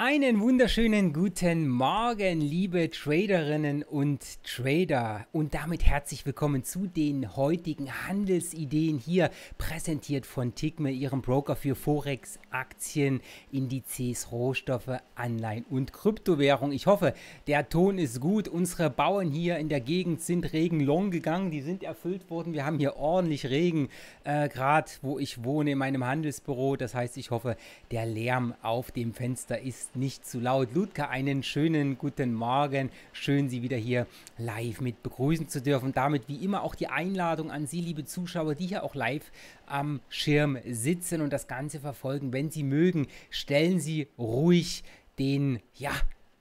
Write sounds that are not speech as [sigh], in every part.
Einen wunderschönen guten Morgen, liebe Traderinnen und Trader. Und damit herzlich willkommen zu den heutigen Handelsideen hier, präsentiert von Tickme, Ihrem Broker für Forex, Aktien, Indizes, Rohstoffe, Anleihen und Kryptowährung. Ich hoffe, der Ton ist gut. Unsere Bauern hier in der Gegend sind Regen long gegangen, die sind erfüllt worden. Wir haben hier ordentlich Regen, äh, gerade wo ich wohne, in meinem Handelsbüro. Das heißt, ich hoffe, der Lärm auf dem Fenster ist nicht zu laut. Ludka, einen schönen guten Morgen. Schön, Sie wieder hier live mit begrüßen zu dürfen. Damit wie immer auch die Einladung an Sie, liebe Zuschauer, die hier auch live am Schirm sitzen und das Ganze verfolgen. Wenn Sie mögen, stellen Sie ruhig den, ja,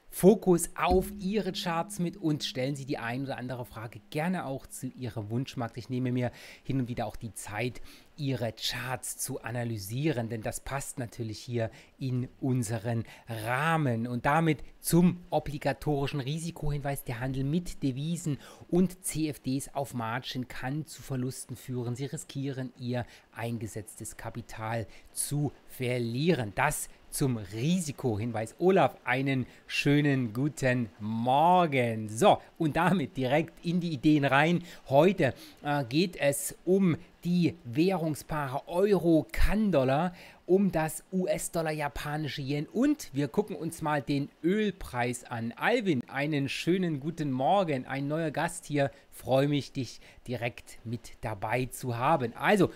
Fokus auf Ihre Charts mit und stellen Sie die ein oder andere Frage gerne auch zu Ihrem Wunschmarkt. Ich nehme mir hin und wieder auch die Zeit, Ihre Charts zu analysieren, denn das passt natürlich hier in unseren Rahmen. Und damit zum obligatorischen Risikohinweis. Der Handel mit Devisen und CFDs auf Margin kann zu Verlusten führen. Sie riskieren Ihr eingesetztes Kapital zu verlieren. Das zum Risikohinweis. Olaf, einen schönen guten Morgen. So, und damit direkt in die Ideen rein. Heute äh, geht es um die Währungspaare Euro, Kann-Dollar, um das US-Dollar-japanische Yen und wir gucken uns mal den Ölpreis an. Alvin, einen schönen guten Morgen, ein neuer Gast hier. Freue mich, dich direkt mit dabei zu haben. Also,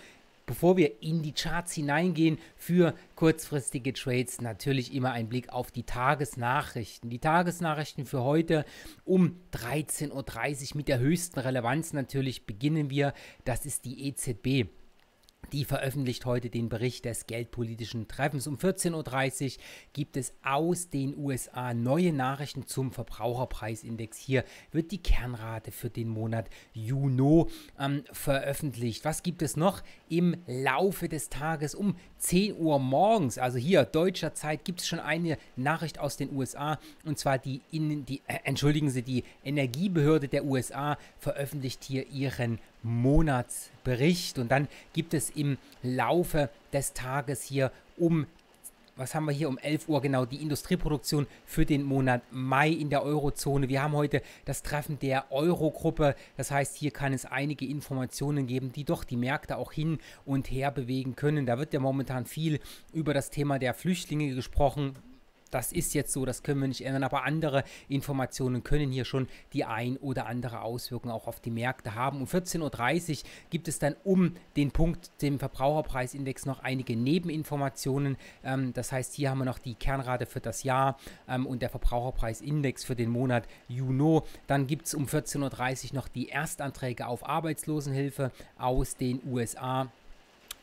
Bevor wir in die Charts hineingehen für kurzfristige Trades, natürlich immer ein Blick auf die Tagesnachrichten. Die Tagesnachrichten für heute um 13.30 Uhr mit der höchsten Relevanz natürlich beginnen wir. Das ist die EZB. Die veröffentlicht heute den Bericht des geldpolitischen Treffens. Um 14.30 Uhr gibt es aus den USA neue Nachrichten zum Verbraucherpreisindex. Hier wird die Kernrate für den Monat Juni ähm, veröffentlicht. Was gibt es noch im Laufe des Tages? Um 10 Uhr morgens, also hier deutscher Zeit, gibt es schon eine Nachricht aus den USA. Und zwar die, in, die äh, entschuldigen Sie, die Energiebehörde der USA veröffentlicht hier ihren Monatsbericht. Und dann gibt es im Laufe des Tages hier um was haben wir hier um 11 Uhr genau, die Industrieproduktion für den Monat Mai in der Eurozone. Wir haben heute das Treffen der Eurogruppe. Das heißt, hier kann es einige Informationen geben, die doch die Märkte auch hin und her bewegen können. Da wird ja momentan viel über das Thema der Flüchtlinge gesprochen das ist jetzt so, das können wir nicht ändern, aber andere Informationen können hier schon die ein oder andere Auswirkung auch auf die Märkte haben. Um 14.30 Uhr gibt es dann um den Punkt, dem Verbraucherpreisindex, noch einige Nebeninformationen. Ähm, das heißt, hier haben wir noch die Kernrate für das Jahr ähm, und der Verbraucherpreisindex für den Monat Juni. Dann gibt es um 14.30 Uhr noch die Erstanträge auf Arbeitslosenhilfe aus den USA.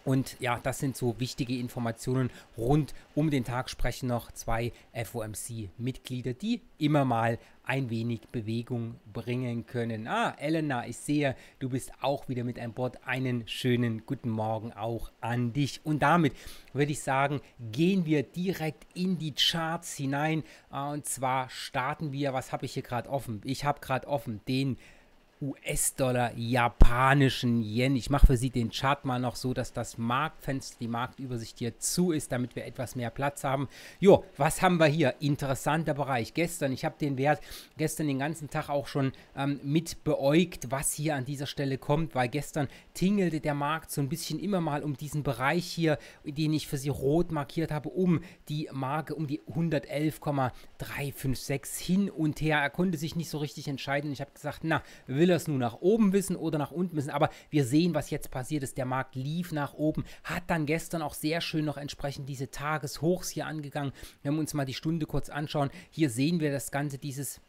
Und ja, das sind so wichtige Informationen rund um den Tag sprechen noch zwei FOMC-Mitglieder, die immer mal ein wenig Bewegung bringen können. Ah, Elena, ich sehe, du bist auch wieder mit an Bord. Einen schönen guten Morgen auch an dich. Und damit würde ich sagen, gehen wir direkt in die Charts hinein. Und zwar starten wir, was habe ich hier gerade offen? Ich habe gerade offen den US-Dollar, japanischen Yen. Ich mache für Sie den Chart mal noch so, dass das Marktfenster, die Marktübersicht hier zu ist, damit wir etwas mehr Platz haben. Jo, was haben wir hier? Interessanter Bereich. Gestern, ich habe den Wert gestern den ganzen Tag auch schon ähm, mit beäugt, was hier an dieser Stelle kommt, weil gestern tingelte der Markt so ein bisschen immer mal um diesen Bereich hier, den ich für Sie rot markiert habe, um die Marke, um die 111,356 hin und her. Er konnte sich nicht so richtig entscheiden. Ich habe gesagt, na, will will er nun nach oben wissen oder nach unten wissen, aber wir sehen, was jetzt passiert ist. Der Markt lief nach oben, hat dann gestern auch sehr schön noch entsprechend diese Tageshochs hier angegangen. Wenn wir uns mal die Stunde kurz anschauen, hier sehen wir das Ganze, dieses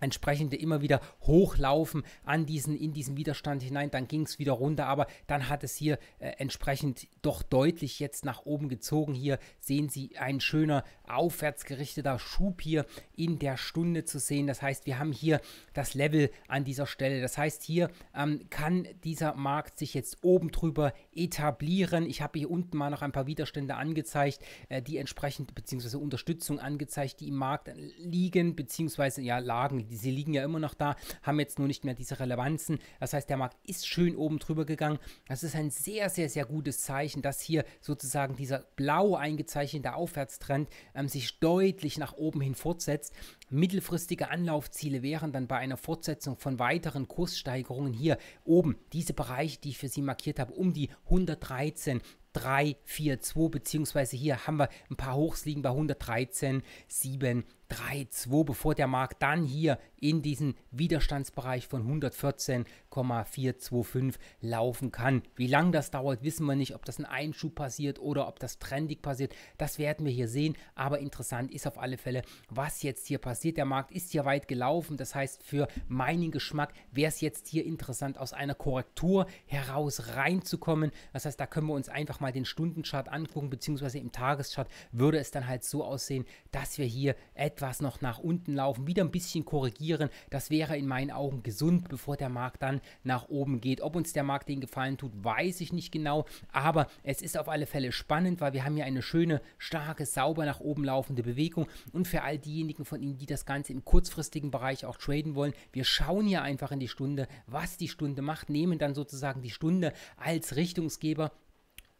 entsprechende immer wieder hochlaufen an diesen, in diesen Widerstand hinein, dann ging es wieder runter, aber dann hat es hier äh, entsprechend doch deutlich jetzt nach oben gezogen. Hier sehen Sie ein schöner aufwärts gerichteter Schub hier in der Stunde zu sehen. Das heißt, wir haben hier das Level an dieser Stelle. Das heißt, hier ähm, kann dieser Markt sich jetzt oben drüber etablieren. Ich habe hier unten mal noch ein paar Widerstände angezeigt, äh, die entsprechend, beziehungsweise Unterstützung angezeigt, die im Markt liegen, beziehungsweise ja, lagen sie liegen ja immer noch da, haben jetzt nur nicht mehr diese Relevanzen. Das heißt, der Markt ist schön oben drüber gegangen. Das ist ein sehr, sehr, sehr gutes Zeichen, dass hier sozusagen dieser blau eingezeichnete Aufwärtstrend ähm, sich deutlich nach oben hin fortsetzt. Mittelfristige Anlaufziele wären dann bei einer Fortsetzung von weiteren Kurssteigerungen hier oben, diese Bereiche, die ich für Sie markiert habe, um die 113, 3, 4, 2, beziehungsweise hier haben wir ein paar Hochs liegen bei 113, 7, 3, 2, bevor der Markt dann hier in diesen Widerstandsbereich von 114,425 laufen kann. Wie lange das dauert, wissen wir nicht, ob das ein Einschub passiert oder ob das trendig passiert. Das werden wir hier sehen, aber interessant ist auf alle Fälle, was jetzt hier passiert. Der Markt ist hier weit gelaufen, das heißt für meinen Geschmack wäre es jetzt hier interessant, aus einer Korrektur heraus reinzukommen. Das heißt, da können wir uns einfach mal den Stundenchart angucken, beziehungsweise im Tageschart würde es dann halt so aussehen, dass wir hier etwas etwas noch nach unten laufen, wieder ein bisschen korrigieren. Das wäre in meinen Augen gesund, bevor der Markt dann nach oben geht. Ob uns der Markt den Gefallen tut, weiß ich nicht genau, aber es ist auf alle Fälle spannend, weil wir haben hier eine schöne, starke, sauber nach oben laufende Bewegung und für all diejenigen von Ihnen, die das Ganze im kurzfristigen Bereich auch traden wollen, wir schauen hier einfach in die Stunde, was die Stunde macht, nehmen dann sozusagen die Stunde als Richtungsgeber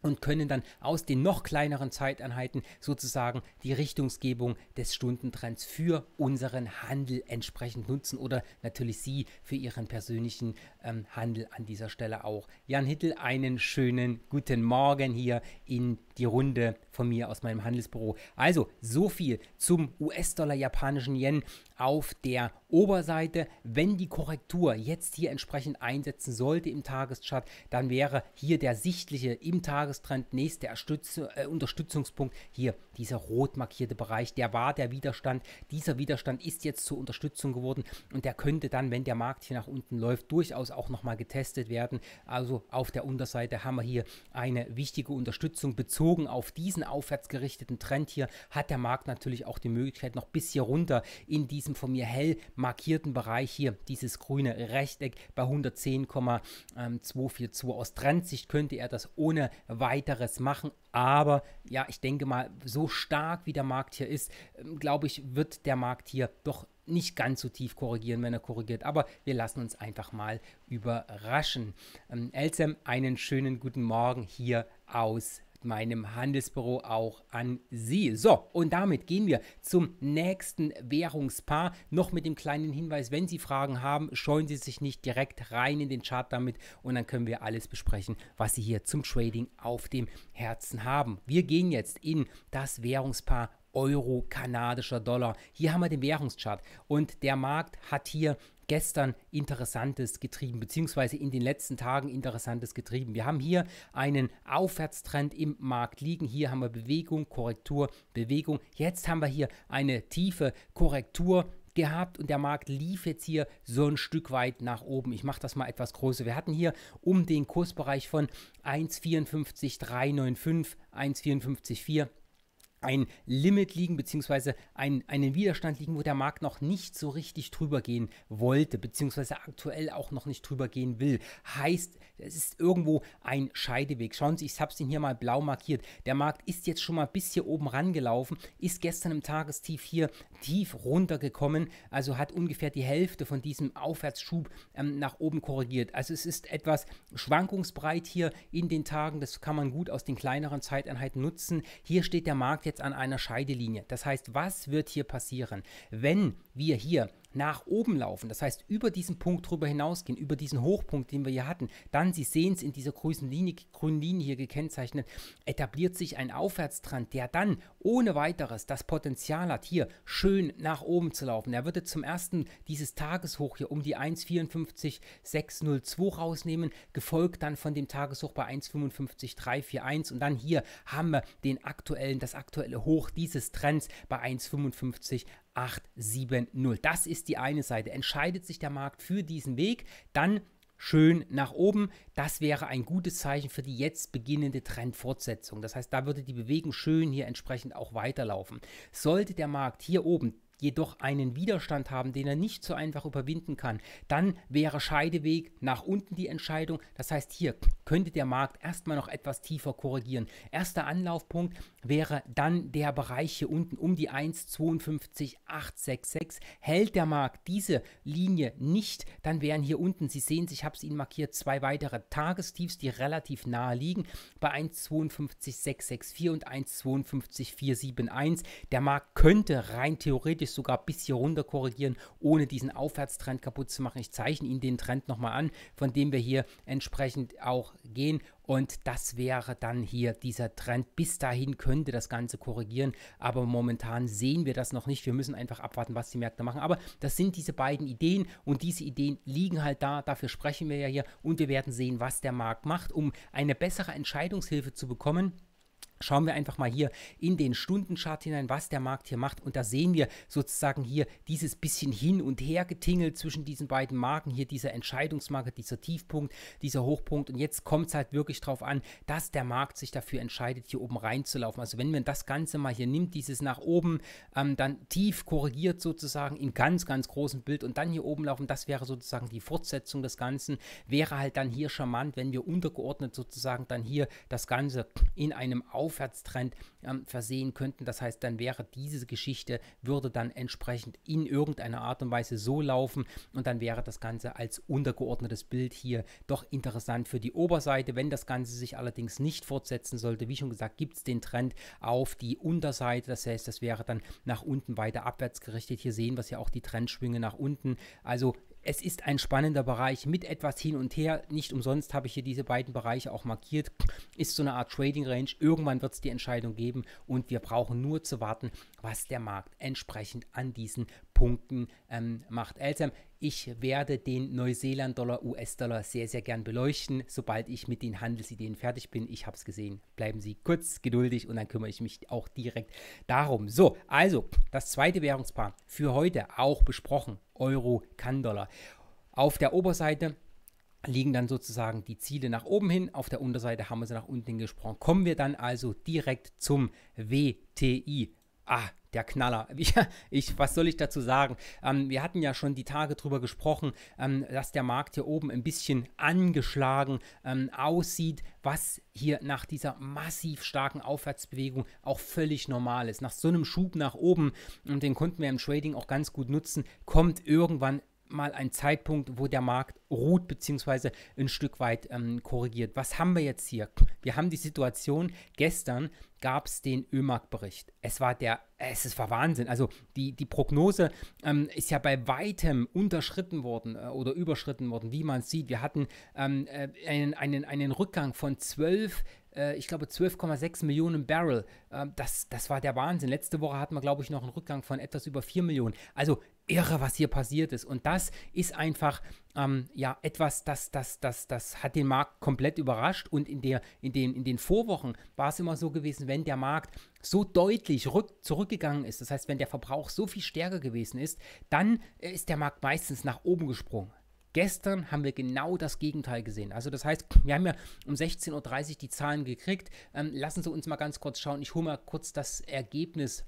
und können dann aus den noch kleineren Zeiteinheiten sozusagen die Richtungsgebung des Stundentrends für unseren Handel entsprechend nutzen oder natürlich Sie für Ihren persönlichen ähm, Handel an dieser Stelle auch. Jan Hittel, einen schönen guten Morgen hier in die Runde von mir aus meinem Handelsbüro. Also so viel zum US-Dollar japanischen Yen auf der Oberseite. Wenn die Korrektur jetzt hier entsprechend einsetzen sollte im Tageschart, dann wäre hier der sichtliche im Tagestrend nächste äh, Unterstützungspunkt hier dieser rot markierte Bereich. Der war der Widerstand. Dieser Widerstand ist jetzt zur Unterstützung geworden und der könnte dann, wenn der Markt hier nach unten läuft, durchaus auch nochmal getestet werden. Also auf der Unterseite haben wir hier eine wichtige Unterstützung bezogen auf diesen aufwärts gerichteten Trend hier hat der Markt natürlich auch die Möglichkeit noch bis hier runter in diesem von mir hell markierten Bereich hier, dieses grüne Rechteck bei 110,242 aus Trendsicht könnte er das ohne weiteres machen, aber ja, ich denke mal, so stark wie der Markt hier ist, ähm, glaube ich, wird der Markt hier doch nicht ganz so tief korrigieren, wenn er korrigiert. Aber wir lassen uns einfach mal überraschen. Ähm, Elsem, einen schönen guten Morgen hier aus meinem Handelsbüro auch an Sie. So, und damit gehen wir zum nächsten Währungspaar. Noch mit dem kleinen Hinweis, wenn Sie Fragen haben, scheuen Sie sich nicht direkt rein in den Chart damit und dann können wir alles besprechen, was Sie hier zum Trading auf dem Herzen haben. Wir gehen jetzt in das Währungspaar Euro, kanadischer Dollar. Hier haben wir den Währungschart und der Markt hat hier gestern Interessantes getrieben, beziehungsweise in den letzten Tagen Interessantes getrieben. Wir haben hier einen Aufwärtstrend im Markt liegen. Hier haben wir Bewegung, Korrektur, Bewegung. Jetzt haben wir hier eine tiefe Korrektur gehabt und der Markt lief jetzt hier so ein Stück weit nach oben. Ich mache das mal etwas größer. Wir hatten hier um den Kursbereich von 1,54,395, 1,54,4 ein Limit liegen, beziehungsweise ein, einen Widerstand liegen, wo der Markt noch nicht so richtig drüber gehen wollte, beziehungsweise aktuell auch noch nicht drüber gehen will. Heißt, es ist irgendwo ein Scheideweg. Schauen Sie, ich habe es Ihnen hier mal blau markiert. Der Markt ist jetzt schon mal bis hier oben rangelaufen, ist gestern im Tagestief hier tief runtergekommen, also hat ungefähr die Hälfte von diesem Aufwärtsschub ähm, nach oben korrigiert. Also es ist etwas schwankungsbreit hier in den Tagen, das kann man gut aus den kleineren Zeiteinheiten nutzen. Hier steht der Markt jetzt an einer Scheidelinie. Das heißt, was wird hier passieren, wenn wir hier nach oben laufen, das heißt über diesen Punkt drüber hinausgehen, über diesen Hochpunkt, den wir hier hatten, dann, Sie sehen es in dieser grünen Linie, grünen Linie hier gekennzeichnet, etabliert sich ein Aufwärtstrend, der dann ohne weiteres das Potenzial hat, hier schön nach oben zu laufen. Er würde zum ersten dieses Tageshoch hier um die 1,54,602 rausnehmen, gefolgt dann von dem Tageshoch bei 1,55,341 und dann hier haben wir den aktuellen, das aktuelle Hoch dieses Trends bei 1,55 870. Das ist die eine Seite. Entscheidet sich der Markt für diesen Weg, dann schön nach oben. Das wäre ein gutes Zeichen für die jetzt beginnende Trendfortsetzung. Das heißt, da würde die Bewegung schön hier entsprechend auch weiterlaufen. Sollte der Markt hier oben jedoch einen Widerstand haben, den er nicht so einfach überwinden kann, dann wäre Scheideweg nach unten die Entscheidung. Das heißt, hier könnte der Markt erstmal noch etwas tiefer korrigieren. Erster Anlaufpunkt wäre dann der Bereich hier unten um die 1,52,866. Hält der Markt diese Linie nicht, dann wären hier unten, Sie sehen, ich habe es Ihnen markiert, zwei weitere Tagestiefs, die relativ nahe liegen, bei 1,52,664 und 1,52,471. Der Markt könnte rein theoretisch sogar bis hier runter korrigieren, ohne diesen Aufwärtstrend kaputt zu machen. Ich zeichne Ihnen den Trend nochmal an, von dem wir hier entsprechend auch gehen. Und das wäre dann hier dieser Trend. Bis dahin könnte das Ganze korrigieren, aber momentan sehen wir das noch nicht. Wir müssen einfach abwarten, was die Märkte machen. Aber das sind diese beiden Ideen und diese Ideen liegen halt da. Dafür sprechen wir ja hier und wir werden sehen, was der Markt macht, um eine bessere Entscheidungshilfe zu bekommen Schauen wir einfach mal hier in den Stundenchart hinein, was der Markt hier macht. Und da sehen wir sozusagen hier dieses bisschen hin und her getingelt zwischen diesen beiden Marken. Hier dieser Entscheidungsmarke, dieser Tiefpunkt, dieser Hochpunkt. Und jetzt kommt es halt wirklich darauf an, dass der Markt sich dafür entscheidet, hier oben reinzulaufen. Also wenn man das Ganze mal hier nimmt, dieses nach oben, ähm, dann tief korrigiert sozusagen in ganz, ganz großem Bild und dann hier oben laufen, das wäre sozusagen die Fortsetzung des Ganzen. Wäre halt dann hier charmant, wenn wir untergeordnet sozusagen dann hier das Ganze in einem Auf Aufwärtstrend ähm, versehen könnten. Das heißt, dann wäre diese Geschichte, würde dann entsprechend in irgendeiner Art und Weise so laufen und dann wäre das Ganze als untergeordnetes Bild hier doch interessant für die Oberseite. Wenn das Ganze sich allerdings nicht fortsetzen sollte, wie schon gesagt, gibt es den Trend auf die Unterseite. Das heißt, das wäre dann nach unten weiter abwärts gerichtet. Hier sehen wir es ja auch die Trendschwünge nach unten. Also es ist ein spannender Bereich mit etwas hin und her. Nicht umsonst habe ich hier diese beiden Bereiche auch markiert. Ist so eine Art Trading Range. Irgendwann wird es die Entscheidung geben und wir brauchen nur zu warten, was der Markt entsprechend an diesen Punkten ähm, macht. Elsam, ich werde den Neuseeland-Dollar, US-Dollar sehr, sehr gern beleuchten, sobald ich mit den Handelsideen fertig bin. Ich habe es gesehen. Bleiben Sie kurz geduldig und dann kümmere ich mich auch direkt darum. So, also das zweite Währungspaar für heute auch besprochen. Euro, Kann-Dollar. Auf der Oberseite liegen dann sozusagen die Ziele nach oben hin, auf der Unterseite haben wir sie nach unten gesprochen. Kommen wir dann also direkt zum WTI. Ah, der Knaller. [laughs] Ich, was soll ich dazu sagen? Ähm, wir hatten ja schon die Tage drüber gesprochen, ähm, dass der Markt hier oben ein bisschen angeschlagen ähm, aussieht, was hier nach dieser massiv starken Aufwärtsbewegung auch völlig normal ist. Nach so einem Schub nach oben, und den konnten wir im Trading auch ganz gut nutzen, kommt irgendwann mal ein Zeitpunkt, wo der Markt ruht bzw. ein Stück weit ähm, korrigiert. Was haben wir jetzt hier? Wir haben die Situation, gestern gab es den ÖMAG-Bericht. Es war der, es war Wahnsinn. Also die, die Prognose ähm, ist ja bei weitem unterschritten worden äh, oder überschritten worden, wie man sieht. Wir hatten ähm, äh, einen, einen, einen Rückgang von 12 äh, ich glaube 12,6 Millionen Barrel. Ähm, das, das war der Wahnsinn. Letzte Woche hatten wir, glaube ich, noch einen Rückgang von etwas über 4 Millionen. Also irre, was hier passiert ist. Und das ist einfach ähm, ja etwas, das, das, das, das hat den Markt komplett überrascht. Und in, der, in, den, in den Vorwochen war es immer so gewesen, wenn der Markt so deutlich rück, zurückgegangen ist, das heißt, wenn der Verbrauch so viel stärker gewesen ist, dann ist der Markt meistens nach oben gesprungen. Gestern haben wir genau das Gegenteil gesehen. Also das heißt, wir haben ja um 16.30 Uhr die Zahlen gekriegt. Ähm, lassen Sie uns mal ganz kurz schauen. Ich hole mal kurz das Ergebnis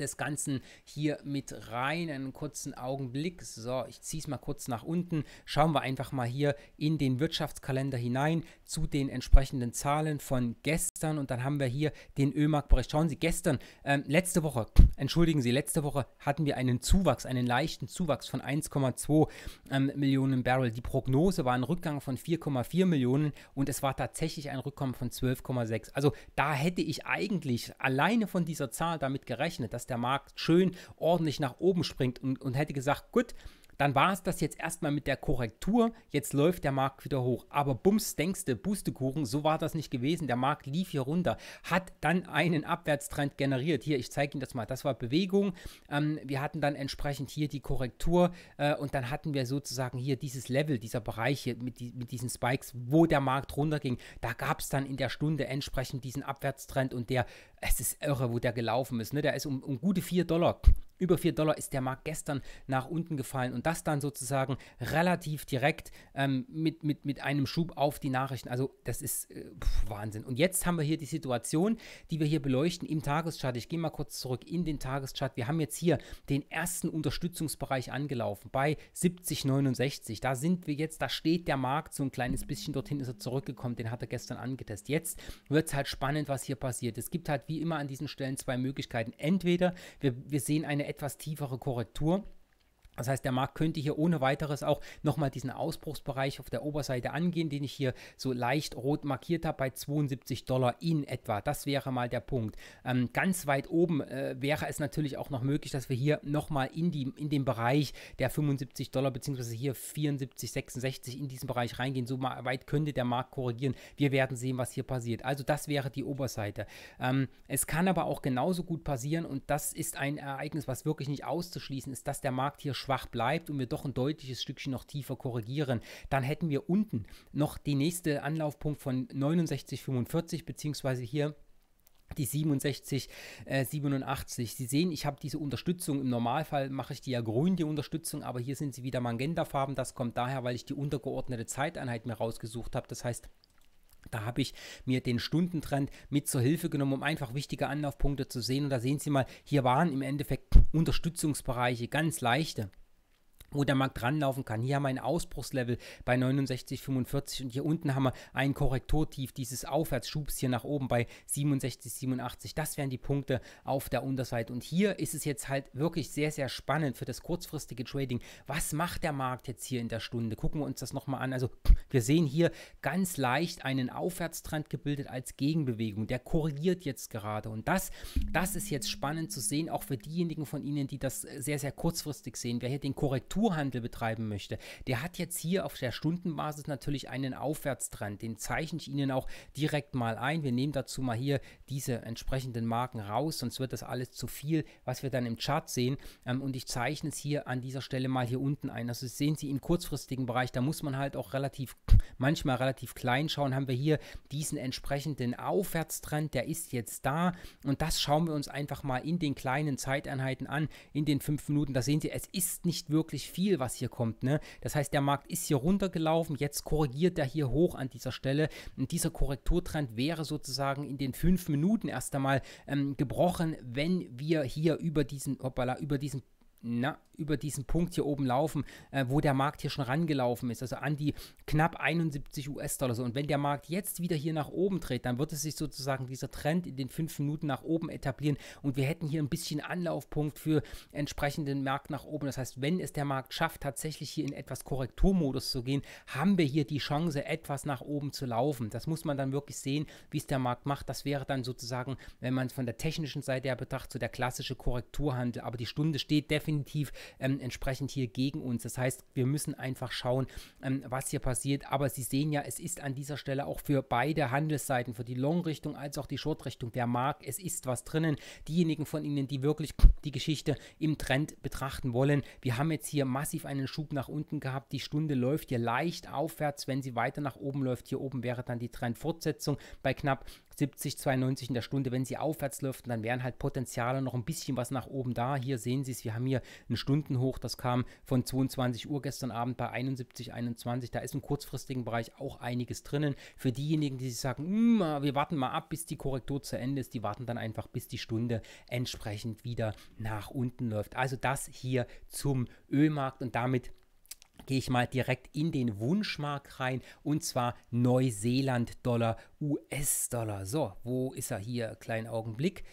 des Ganzen hier mit rein. Einen kurzen Augenblick. So, ich ziehe es mal kurz nach unten. Schauen wir einfach mal hier in den Wirtschaftskalender hinein zu den entsprechenden Zahlen von gestern. Und dann haben wir hier den Ölmarktbericht. Schauen Sie, gestern, ähm, letzte Woche, entschuldigen Sie, letzte Woche hatten wir einen Zuwachs, einen leichten Zuwachs von 1,2 ähm, Millionen Barrel. Die Prognose war ein Rückgang von 4,4 Millionen und es war tatsächlich ein Rückkommen von 12,6. Also da hätte ich eigentlich alleine von dieser Zahl damit gerechnet, dass der Markt schön ordentlich nach oben springt und, und hätte gesagt, gut, dann war es das jetzt erstmal mit der Korrektur. Jetzt läuft der Markt wieder hoch. Aber bums, denkste, Pustekuchen, so war das nicht gewesen. Der Markt lief hier runter, hat dann einen Abwärtstrend generiert. Hier, ich zeige Ihnen das mal. Das war Bewegung. Ähm, wir hatten dann entsprechend hier die Korrektur äh, und dann hatten wir sozusagen hier dieses Level, dieser Bereich hier mit, die, mit diesen Spikes, wo der Markt runterging. Da gab es dann in der Stunde entsprechend diesen Abwärtstrend und der, es ist irre, wo der gelaufen ist. Ne? Der ist um, um gute 4 Dollar über 4 Dollar ist der Markt gestern nach unten gefallen und das dann sozusagen relativ direkt ähm, mit, mit, mit einem Schub auf die Nachrichten. Also das ist äh, Wahnsinn. Und jetzt haben wir hier die Situation, die wir hier beleuchten im Tageschart. Ich gehe mal kurz zurück in den Tageschart. Wir haben jetzt hier den ersten Unterstützungsbereich angelaufen bei 70,69. Da sind wir jetzt, da steht der Markt so ein kleines bisschen dorthin ist er zurückgekommen. Den hat er gestern angetestet. Jetzt wird es halt spannend, was hier passiert. Es gibt halt wie wie immer an diesen Stellen zwei Möglichkeiten. Entweder wir, wir sehen eine etwas tiefere Korrektur das heißt, der Markt könnte hier ohne weiteres auch nochmal diesen Ausbruchsbereich auf der Oberseite angehen, den ich hier so leicht rot markiert habe bei 72 Dollar in etwa. Das wäre mal der Punkt. Ähm, ganz weit oben äh, wäre es natürlich auch noch möglich, dass wir hier nochmal in, in den Bereich der 75 Dollar beziehungsweise hier 74, 66 in diesen Bereich reingehen. So weit könnte der Markt korrigieren. Wir werden sehen, was hier passiert. Also das wäre die Oberseite. Ähm, es kann aber auch genauso gut passieren und das ist ein Ereignis, was wirklich nicht auszuschließen ist, dass der Markt hier schwach bleibt und wir doch ein deutliches Stückchen noch tiefer korrigieren, dann hätten wir unten noch die nächste Anlaufpunkt von 69,45 beziehungsweise hier die 67, äh, 87. Sie sehen, ich habe diese Unterstützung. Im Normalfall mache ich die ja grün, die Unterstützung, aber hier sind sie wieder magentafarben. Das kommt daher, weil ich die untergeordnete Zeiteinheit mir rausgesucht habe. Das heißt, da habe ich mir den Stundentrend mit zur Hilfe genommen, um einfach wichtige Anlaufpunkte zu sehen. Und da sehen Sie mal, hier waren im Endeffekt Unterstützungsbereiche, ganz leichte wo der Markt ranlaufen kann. Hier haben wir ein Ausbruchslevel bei 69,45 und hier unten haben wir ein Korrekturtief dieses Aufwärtsschubs hier nach oben bei 67,87. Das wären die Punkte auf der Unterseite. Und hier ist es jetzt halt wirklich sehr, sehr spannend für das kurzfristige Trading. Was macht der Markt jetzt hier in der Stunde? Gucken wir uns das nochmal an. Also wir sehen hier ganz leicht einen Aufwärtstrend gebildet als Gegenbewegung. Der korrigiert jetzt gerade. Und das, das ist jetzt spannend zu sehen, auch für diejenigen von Ihnen, die das sehr, sehr kurzfristig sehen. Wer hier den Korrektur Strukturhandel betreiben möchte, der hat jetzt hier auf der Stundenbasis natürlich einen Aufwärtstrend. Den zeichne ich Ihnen auch direkt mal ein. Wir nehmen dazu mal hier diese entsprechenden Marken raus, sonst wird das alles zu viel, was wir dann im Chart sehen. Ähm, und ich zeichne es hier an dieser Stelle mal hier unten ein. Also sehen Sie im kurzfristigen Bereich, da muss man halt auch relativ, manchmal relativ klein schauen, haben wir hier diesen entsprechenden Aufwärtstrend, der ist jetzt da. Und das schauen wir uns einfach mal in den kleinen Zeiteinheiten an, in den fünf Minuten. Da sehen Sie, es ist nicht wirklich viel, was hier kommt. Ne? Das heißt, der Markt ist hier runtergelaufen, jetzt korrigiert er hier hoch an dieser Stelle. Und dieser Korrekturtrend wäre sozusagen in den fünf Minuten erst einmal ähm, gebrochen, wenn wir hier über diesen, hoppala, über diesen na, über diesen Punkt hier oben laufen, äh, wo der Markt hier schon rangelaufen ist, also an die knapp 71 US-Dollar. So. Und wenn der Markt jetzt wieder hier nach oben dreht, dann wird es sich sozusagen dieser Trend in den fünf Minuten nach oben etablieren und wir hätten hier ein bisschen Anlaufpunkt für entsprechenden Markt nach oben. Das heißt, wenn es der Markt schafft, tatsächlich hier in etwas Korrekturmodus zu gehen, haben wir hier die Chance, etwas nach oben zu laufen. Das muss man dann wirklich sehen, wie es der Markt macht. Das wäre dann sozusagen, wenn man es von der technischen Seite her betrachtet, so der klassische Korrekturhandel. Aber die Stunde steht definitiv ähm, entsprechend hier gegen uns. Das heißt, wir müssen einfach schauen, ähm, was hier passiert. Aber Sie sehen ja, es ist an dieser Stelle auch für beide Handelsseiten, für die Long-Richtung als auch die Short-Richtung der Markt, es ist was drinnen. Diejenigen von Ihnen, die wirklich die Geschichte im Trend betrachten wollen, wir haben jetzt hier massiv einen Schub nach unten gehabt. Die Stunde läuft hier leicht aufwärts. Wenn sie weiter nach oben läuft, hier oben wäre dann die Trendfortsetzung bei knapp 70, 92 in der Stunde. Wenn sie aufwärts läuft, dann wären halt Potenziale noch ein bisschen was nach oben da. Hier sehen Sie es, wir haben hier einen Stundenhoch, das kam von 22 Uhr gestern Abend bei 71, 21. Da ist im kurzfristigen Bereich auch einiges drinnen. Für diejenigen, die sich sagen, hm, wir warten mal ab, bis die Korrektur zu Ende ist, die warten dann einfach, bis die Stunde entsprechend wieder nach unten läuft. Also das hier zum Ölmarkt und damit gehe ich mal direkt in den Wunschmarkt rein und zwar Neuseeland-Dollar, US-Dollar. So, wo ist er hier? Kleinen Augenblick.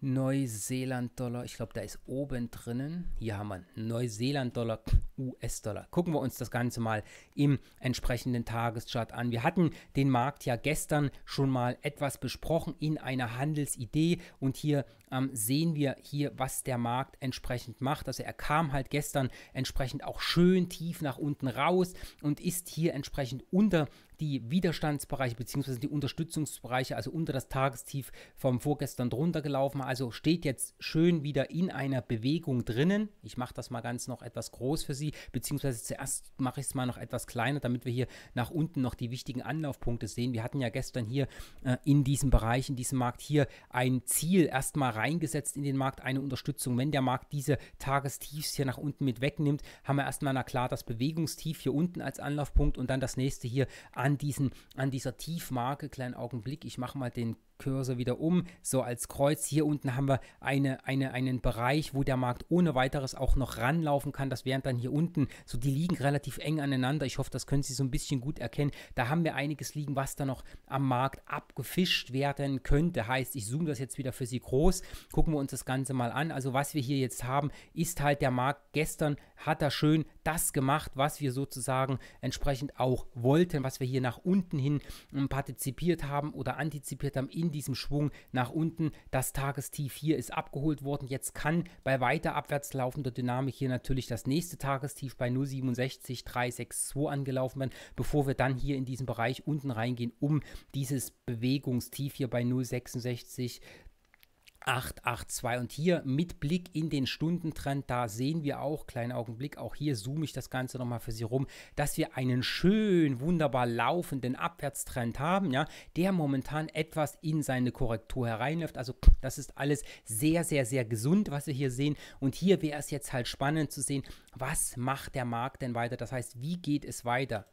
Neuseeland-Dollar, ich glaube, da ist oben drinnen. Hier haben wir Neuseeland-Dollar, US-Dollar. Gucken wir uns das Ganze mal im entsprechenden Tageschart an. Wir hatten den Markt ja gestern schon mal etwas besprochen in einer Handelsidee und hier ähm, sehen wir hier, was der Markt entsprechend macht. Also er kam halt gestern entsprechend auch schön tief nach unten raus und ist hier entsprechend unter die Widerstandsbereiche bzw. die Unterstützungsbereiche, also unter das Tagestief vom vorgestern drunter gelaufen. Also steht jetzt schön wieder in einer Bewegung drinnen. Ich mache das mal ganz noch etwas groß für Sie, beziehungsweise zuerst mache ich es mal noch etwas kleiner, damit wir hier nach unten noch die wichtigen Anlaufpunkte sehen. Wir hatten ja gestern hier äh, in diesem Bereich, in diesem Markt hier ein Ziel erstmal reingesetzt in den Markt, eine Unterstützung. Wenn der Markt diese Tagestiefs hier nach unten mit wegnimmt, haben wir erstmal, na klar, das Bewegungstief hier unten als Anlaufpunkt und dann das nächste hier an, diesen, an dieser Tiefmarke. Kleinen Augenblick, ich mache mal den Cursor wieder um, so als Kreuz. Hier unten haben wir eine, eine, einen Bereich, wo der Markt ohne weiteres auch noch ranlaufen kann. Das wären dann hier unten, so die liegen relativ eng aneinander. Ich hoffe, das können Sie so ein bisschen gut erkennen. Da haben wir einiges liegen, was da noch am Markt abgefischt werden könnte. Heißt, ich zoome das jetzt wieder für Sie groß. Gucken wir uns das Ganze mal an. Also was wir hier jetzt haben, ist halt der Markt. Gestern hat er schön das gemacht, was wir sozusagen entsprechend auch wollten, was wir hier nach unten hin ähm, partizipiert haben oder antizipiert haben in diesem Schwung nach unten. Das Tagestief hier ist abgeholt worden. Jetzt kann bei weiter abwärts laufender Dynamik hier natürlich das nächste Tagestief bei 0,67362 angelaufen werden, bevor wir dann hier in diesen Bereich unten reingehen, um dieses Bewegungstief hier bei 0,66 882 und hier mit Blick in den Stundentrend, da sehen wir auch, kleiner Augenblick, auch hier zoome ich das Ganze nochmal für Sie rum, dass wir einen schön wunderbar laufenden Abwärtstrend haben, ja, der momentan etwas in seine Korrektur hereinläuft, also das ist alles sehr, sehr, sehr gesund, was wir hier sehen. Und hier wäre es jetzt halt spannend zu sehen, was macht der Markt denn weiter, das heißt, wie geht es weiter?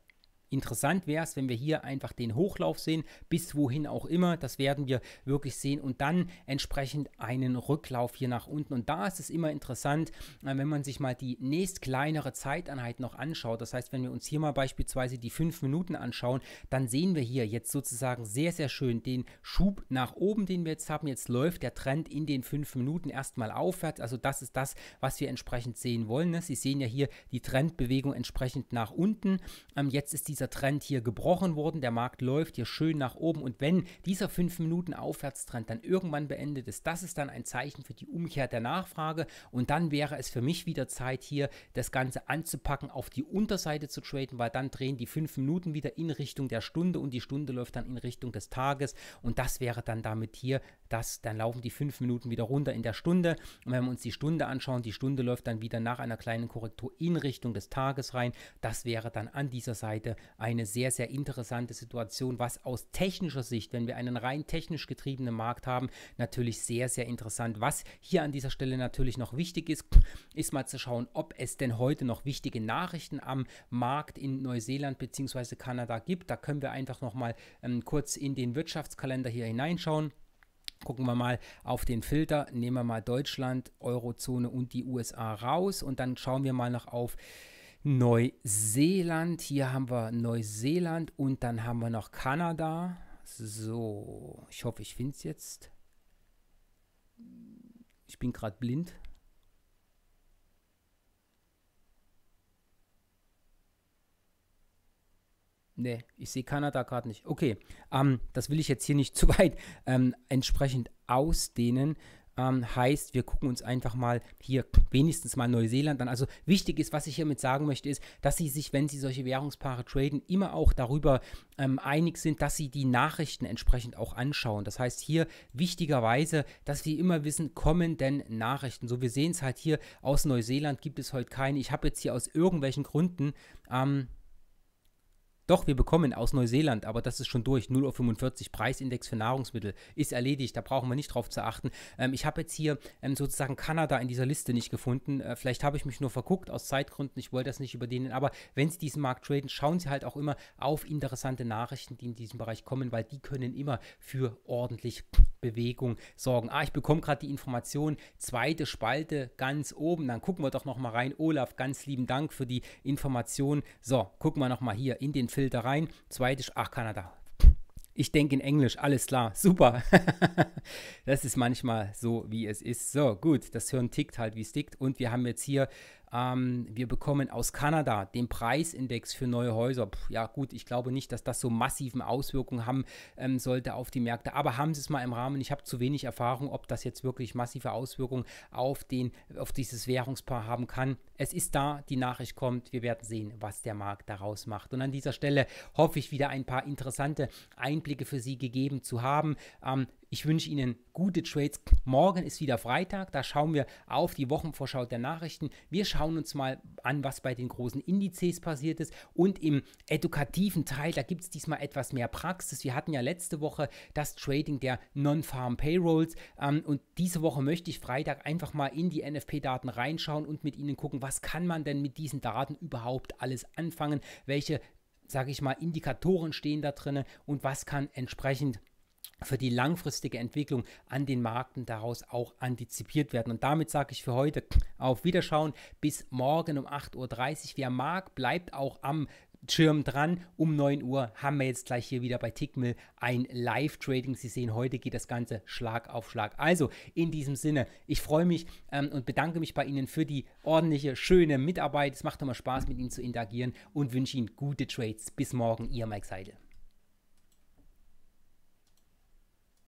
Interessant wäre es, wenn wir hier einfach den Hochlauf sehen, bis wohin auch immer. Das werden wir wirklich sehen und dann entsprechend einen Rücklauf hier nach unten. Und da ist es immer interessant, äh, wenn man sich mal die nächst kleinere Zeiteinheit noch anschaut. Das heißt, wenn wir uns hier mal beispielsweise die 5 Minuten anschauen, dann sehen wir hier jetzt sozusagen sehr, sehr schön den Schub nach oben, den wir jetzt haben. Jetzt läuft der Trend in den 5 Minuten erstmal aufwärts. Also das ist das, was wir entsprechend sehen wollen. Ne? Sie sehen ja hier die Trendbewegung entsprechend nach unten. Ähm, jetzt ist die dieser Trend hier gebrochen worden. Der Markt läuft hier schön nach oben. Und wenn dieser 5 Minuten Aufwärtstrend dann irgendwann beendet ist, das ist dann ein Zeichen für die Umkehr der Nachfrage. Und dann wäre es für mich wieder Zeit hier das Ganze anzupacken, auf die Unterseite zu traden, weil dann drehen die 5 Minuten wieder in Richtung der Stunde und die Stunde läuft dann in Richtung des Tages. Und das wäre dann damit hier, das, dann laufen die 5 Minuten wieder runter in der Stunde und wenn wir uns die Stunde anschauen, die Stunde läuft dann wieder nach einer kleinen Korrektur in Richtung des Tages rein, das wäre dann an dieser Seite eine sehr, sehr interessante Situation, was aus technischer Sicht, wenn wir einen rein technisch getriebenen Markt haben, natürlich sehr, sehr interessant. Was hier an dieser Stelle natürlich noch wichtig ist, ist mal zu schauen, ob es denn heute noch wichtige Nachrichten am Markt in Neuseeland bzw. Kanada gibt. Da können wir einfach noch mal ähm, kurz in den Wirtschaftskalender hier hineinschauen. Gucken wir mal auf den Filter, nehmen wir mal Deutschland, Eurozone und die USA raus und dann schauen wir mal noch auf Neuseeland. Hier haben wir Neuseeland und dann haben wir noch Kanada. So, ich hoffe, ich finde es jetzt. Ich bin gerade blind. Ne, ich sehe Kanada gerade nicht. Okay, ähm, das will ich jetzt hier nicht [laughs] zu weit ähm, entsprechend ausdehnen. Ähm, heißt, wir gucken uns einfach mal hier wenigstens mal Neuseeland an. Also wichtig ist, was ich hiermit sagen möchte, ist, dass Sie sich, wenn Sie solche Währungspaare traden, immer auch darüber ähm, einig sind, dass Sie die Nachrichten entsprechend auch anschauen. Das heißt hier wichtigerweise, dass wir immer wissen, kommen denn Nachrichten. So, wir sehen es halt hier aus Neuseeland gibt es heute keine. Ich habe jetzt hier aus irgendwelchen Gründen ähm, doch, wir bekommen aus Neuseeland, aber das ist schon durch. 0,45 Uhr Preisindex für Nahrungsmittel ist erledigt. Da brauchen wir nicht drauf zu achten. Ähm, ich habe jetzt hier ähm, sozusagen Kanada in dieser Liste nicht gefunden. Äh, vielleicht habe ich mich nur verguckt aus Zeitgründen. Ich wollte das nicht überdehnen. Aber wenn Sie diesen Markt traden, schauen Sie halt auch immer auf interessante Nachrichten, die in diesem Bereich kommen, weil die können immer für ordentlich Bewegung sorgen. Ah, ich bekomme gerade die Information, zweite Spalte ganz oben. Dann gucken wir doch noch mal rein. Olaf, ganz lieben Dank für die Information. So, gucken wir noch mal hier in den Filter rein. Zweites, ach, Kanada. Ich denke in Englisch, alles klar, super. [laughs] das ist manchmal so, wie es ist. So, gut, das Hirn tickt halt, wie es tickt. Und wir haben jetzt hier ähm, wir bekommen aus Kanada den Preisindex für neue Häuser. Puh, ja gut, ich glaube nicht, dass das so massiven Auswirkungen haben ähm, sollte auf die Märkte. Aber haben Sie es mal im Rahmen. Ich habe zu wenig Erfahrung, ob das jetzt wirklich massive Auswirkungen auf, den, auf dieses Währungspaar haben kann. Es ist da, die Nachricht kommt. Wir werden sehen, was der Markt daraus macht. Und an dieser Stelle hoffe ich wieder ein paar interessante Einblicke für Sie gegeben zu haben. Ähm, ich wünsche Ihnen gute Trades. Morgen ist wieder Freitag. Da schauen wir auf die Wochenvorschau der Nachrichten. Wir schauen uns mal an, was bei den großen Indizes passiert ist. Und im edukativen Teil, da gibt es diesmal etwas mehr Praxis. Wir hatten ja letzte Woche das Trading der Non-Farm Payrolls. Ähm, und diese Woche möchte ich Freitag einfach mal in die NFP-Daten reinschauen und mit Ihnen gucken, was kann man denn mit diesen Daten überhaupt alles anfangen? Welche, sage ich mal, Indikatoren stehen da drin und was kann entsprechend für die langfristige Entwicklung an den Märkten daraus auch antizipiert werden. Und damit sage ich für heute auf Wiederschauen bis morgen um 8.30 Uhr. Wer mag, bleibt auch am Schirm dran. Um 9 Uhr haben wir jetzt gleich hier wieder bei Tickmill ein Live-Trading. Sie sehen, heute geht das Ganze Schlag auf Schlag. Also in diesem Sinne, ich freue mich ähm, und bedanke mich bei Ihnen für die ordentliche, schöne Mitarbeit. Es macht immer Spaß, mit Ihnen zu interagieren und wünsche Ihnen gute Trades. Bis morgen, Ihr Mike Seidel.